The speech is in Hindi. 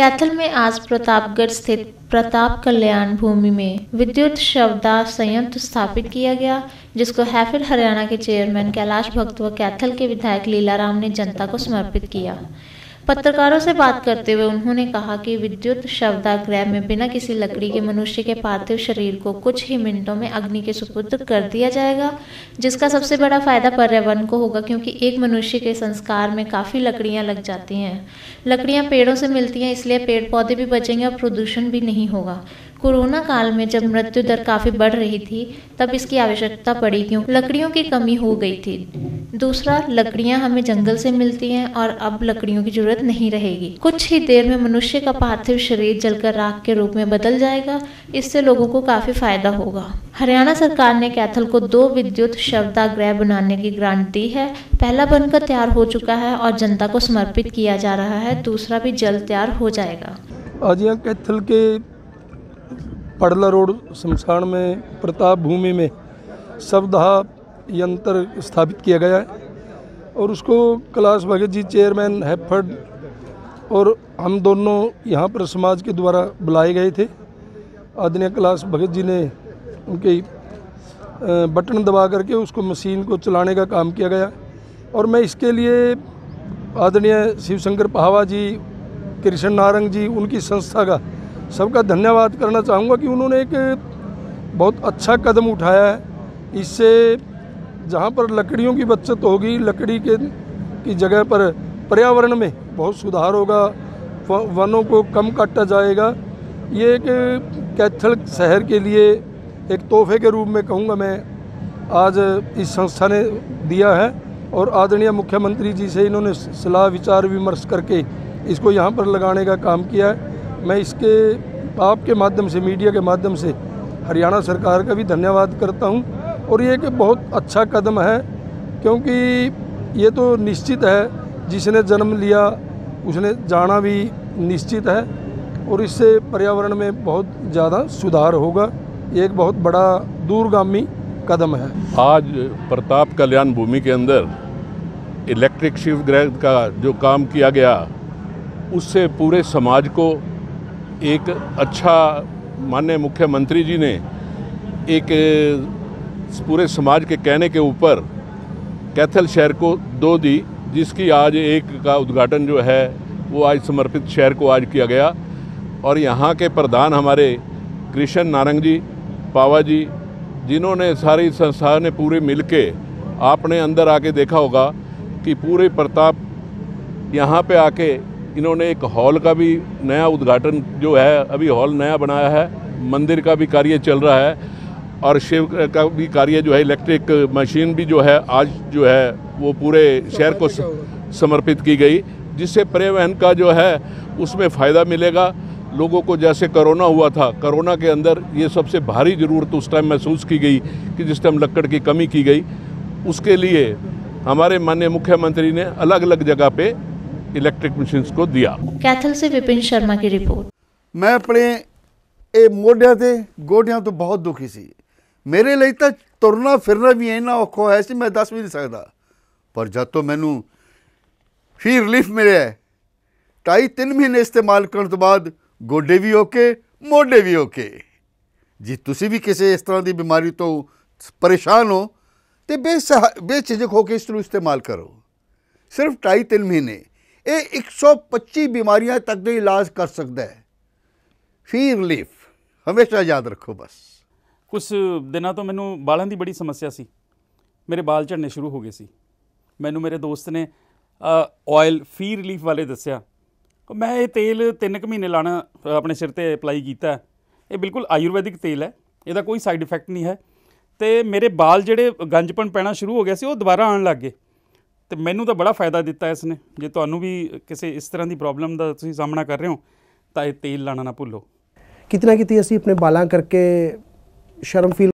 कैथल में आज प्रतापगढ़ स्थित प्रताप कल्याण भूमि में विद्युत शवदाह संयंत्र स्थापित किया गया, जिसको हैफिड हरियाणा के चेयरमैन कैलाश भक्त व कैथल के विधायक लीलाराम ने जनता को समर्पित किया। पत्रकारों से बात करते हुए उन्होंने कहा कि विद्युत शवदाह गृह में बिना किसी लकड़ी के मनुष्य के पार्थिव शरीर को कुछ ही मिनटों में अग्नि के सुपुत्र कर दिया जाएगा, जिसका सबसे बड़ा फ़ायदा पर्यावरण को होगा क्योंकि एक मनुष्य के संस्कार में काफ़ी लकड़ियाँ लग जाती हैं। लकड़ियाँ पेड़ों से मिलती हैं, इसलिए पेड़ पौधे भी बचेंगे और प्रदूषण भी नहीं होगा। कोरोना काल में जब मृत्यु दर काफ़ी बढ़ रही थी, तब इसकी आवश्यकता पड़ी क्यों? लकड़ियों की कमी हो गई थी। दूसरा, लकड़ियाँ हमें जंगल से मिलती हैं और अब लकड़ियों की ज़रूरत नहीं रहेगी। कुछ ही देर में मनुष्य का पार्थिव शरीर जलकर राख के रूप में बदल जाएगा। इससे लोगों को काफ़ी फ़ायदा होगा। हरियाणा सरकार ने कैथल को दो विद्युत शवदा गृह बनाने की ग्रांट दी है। पहला बनकर तैयार हो चुका है और जनता को समर्पित किया जा रहा है। दूसरा भी जल्द तैयार हो जाएगा। आज यहाँ कैथल के पड़ला रोड शमशान में, प्रताप भूमि में शवदाह यंत्र स्थापित किया गया है और उसको कैलाश भगत जी चेयरमैन हैफर्ड और हम दोनों यहाँ पर समाज के द्वारा बुलाए गए थे। आदरणीय कैलाश भगत जी ने उनके बटन दबा करके उसको मशीन को चलाने का काम किया गया। और मैं इसके लिए आदरणीय शिवशंकर पहावा जी, कृष्ण नारंग जी, उनकी संस्था का सबका धन्यवाद करना चाहूँगा कि उन्होंने एक बहुत अच्छा कदम उठाया है। इससे जहाँ पर लकड़ियों की बचत होगी, लकड़ी के, की जगह पर पर्यावरण में बहुत सुधार होगा वनों को कम काटा जाएगा। ये एक कैथल शहर के लिए एक तोहफे के रूप में कहूँगा मैं। आज इस संस्था ने दिया है और आदरणीय मुख्यमंत्री जी से इन्होंने सलाह, विचार, विमर्श करके इसको यहाँ पर लगाने का काम किया है। मैं इसके, आपके माध्यम से, मीडिया के माध्यम से हरियाणा सरकार का भी धन्यवाद करता हूँ। और ये एक बहुत अच्छा कदम है, क्योंकि ये तो निश्चित है जिसने जन्म लिया, उसने जाना भी निश्चित है और इससे पर्यावरण में बहुत ज़्यादा सुधार होगा। एक बहुत बड़ा दूरगामी कदम है। आज प्रताप कल्याण भूमि के अंदर इलेक्ट्रिक शिव ग्रह का जो काम किया गया, उससे पूरे समाज को एक अच्छा माननीय मुख्यमंत्री जी ने एक, पूरे समाज के कहने के ऊपर कैथल शहर को दो दी। जिसकी आज एक का उद्घाटन जो है, वो आज समर्पित शहर को आज किया गया। और यहाँ के प्रधान हमारे कृष्ण नारंग जी, पावा जी, जिन्होंने सारी संस्था ने पूरे मिल के आपने अंदर आके देखा होगा कि पूरे प्रताप यहाँ पे आके इन्होंने एक हॉल का भी नया उद्घाटन जो है, अभी हॉल नया बनाया है, मंदिर का भी कार्य चल रहा है। और शिव का भी कार्य जो है इलेक्ट्रिक मशीन भी जो है आज जो है वो पूरे शहर को समर्पित की गई जिससे परिवहन का जो है उसमें फ़ायदा मिलेगा। लोगों को जैसे कोरोना हुआ था कोरोना के अंदर ये सबसे भारी ज़रूरत उस टाइम महसूस की गई कि जिस टाइम लकड़ की कमी की गई। उसके लिए हमारे माननीय मुख्यमंत्री ने अलग अलग जगह पे इलेक्ट्रिक मशीन को दिया। कैथल से विपिन शर्मा की रिपोर्ट। मैं अपने ये मोढ़िया थे तो बहुत दुखी सी। ਮੇਰੇ ਲਈ ਤਾਂ ਤੁਰਨਾ ਫਿਰਨਾ ਵੀ ਇੰਨਾ ਔਖਾ ਹੋਇਆ ਸੀ, ਮੈਂ ਦੱਸ ਵੀ ਨਹੀਂ ਸਕਦਾ। ਪਰ ਜਦ ਤੋਂ ਮੈਨੂੰ ਫੀ ਰਿਲੀਫ ਮਿਲਿਆ ਢਾਈ ਤਿੰਨ ਮਹੀਨੇ ਇਸਤੇਮਾਲ ਕਰਨ ਤੋਂ ਬਾਅਦ ਗੋਡੇ ਵੀ ਓਕੇ ਮੋਢੇ ਵੀ ਓਕੇ ਜੇ ਤੁਸੀਂ ਵੀ ਕਿਸੇ ਇਸ ਤਰ੍ਹਾਂ ਦੀ ਬਿਮਾਰੀ ਤੋਂ ਪਰੇਸ਼ਾਨ ਹੋ, ਤੇ ਬੇਸਹਾ, ਬੇਝਿਜਕ ਹੋ ਕੇ ਇਸ ਨੂੰ ਇਸਤੇਮਾਲ ਕਰੋ। ਸਿਰਫ ਢਾਈ ਤਿੰਨ ਮਹੀਨੇ, ਇਹ 125 ਬਿਮਾਰੀਆਂ ਤੱਕ ਦੇ ਇਲਾਜ ਕਰ ਸਕਦਾ ਹੈ। ਫੀ ਰਿਲੀਫ ਹਮੇਸ਼ਾ ਯਾਦ ਰੱਖੋ ਬਸ। ਕੁਝ ਦਿਨਾਂ ਤੋਂ ਮੈਨੂੰ ਬਾਲਾਂ ਦੀ ਬੜੀ ਸਮੱਸਿਆ ਸੀ। ਮੇਰੇ ਬਾਲ ਝੜਨੇ ਸ਼ੁਰੂ ਹੋ ਗਏ ਸੀ। ਮੈਨੂੰ ਮੇਰੇ ਦੋਸਤ ਨੇ ਆਇਲ ਫੀ ਰਿਲੀਫ ਵਾਲੇ ਦੱਸਿਆ। ਮੈਂ ਇਹ ਤੇਲ 3 ਕੁ ਮਹੀਨੇ ਲਾਣਾ ਆਪਣੇ ਸਿਰ ਤੇ ਅਪਲਾਈ ਕੀਤਾ। ਇਹ ਬਿਲਕੁਲ ਆਯੁਰਵੈਦਿਕ ਤੇਲ ਹੈ। ਇਹਦਾ ਕੋਈ ਸਾਈਡ ਇਫੈਕਟ ਨਹੀਂ ਹੈ। ਤੇ ਮੇਰੇ ਬਾਲ ਜਿਹੜੇ ਗੰਜਪਣ ਪੈਣਾ ਸ਼ੁਰੂ ਹੋ ਗਿਆ ਸੀ, ਉਹ ਦੁਬਾਰਾ ਆਉਣ ਲੱਗ ਗਏ। ਤੇ ਮੈਨੂੰ ਤਾਂ ਬੜਾ ਫਾਇਦਾ ਦਿੱਤਾ ਇਸ ਨੇ ਜੇ ਤੁਹਾਨੂੰ ਵੀ ਕਿਸੇ ਇਸ ਤਰ੍ਹਾਂ ਦੀ ਪ੍ਰੋਬਲਮ ਦਾ ਤੁਸੀਂ ਸਾਹਮਣਾ ਕਰ ਰਹੇ ਹੋ, ਤਾਂ ਇਹ ਤੇਲ ਲਾਣਾ ਨਾ ਭੁੱਲੋ। ਕਿਤਨਾ ਕਿਤੇ ਅਸੀਂ ਆਪਣੇ ਬਾਲਾਂ ਕਰਕੇ Sharon Field